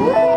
Woo!